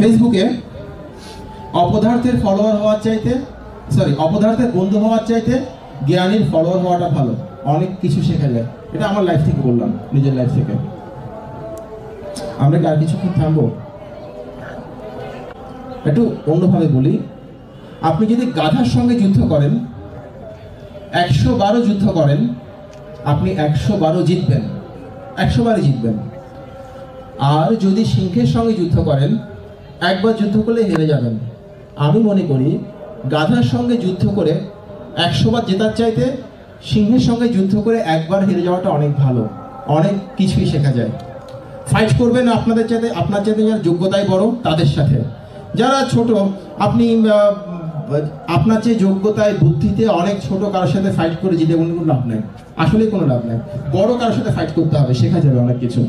ফেসবুকে অপদার্থের ফলোয়ার হওয়ার চাইতে সরি অপদার্থের বন্ধু হওয়ার চাইতে জ্ঞানীর ফলোয়ার হওয়াটা ভালো। অনেক কিছু শেখা যায়। এটা আমার লাইফ থেকে বললাম, নিজের লাইফ থেকে। আমরা কি আর কিছুক্ষণ থামবো? একটু অন্যভাবে বলি, আপনি যদি গাধার সঙ্গে যুদ্ধ করেন, একশো বারো যুদ্ধ করেন, আপনি একশো বারো জিতবেন। একশো বারো জিতবেন। আর যদি সিংহের সঙ্গে যুদ্ধ করেন একবার যুদ্ধ করলে হেরে যাবেন। আমি মনে করি, গাধার সঙ্গে যুদ্ধ করে একশো বার জেতার চাইতে সিংহের সঙ্গে যুদ্ধ করে একবার হেরে যাওয়াটা অনেক ভালো। অনেক কিছুই শেখা যায়। ফাইট করবেন আপনাদের চাইতে, আপনার চাইতে যারা যোগ্যতায় বড়, তাদের সাথে। যারা ছোট, আপনি আপনার যে যোগ্যতায়, বুদ্ধিতে অনেক ছোট কারোর সাথে ফাইট করে জিতে কোনো লাভ নেই। আসলে কোনো লাভ নেই। বড় কারোর সাথে ফাইট করতে হবে, শেখা যাবে অনেক কিছু।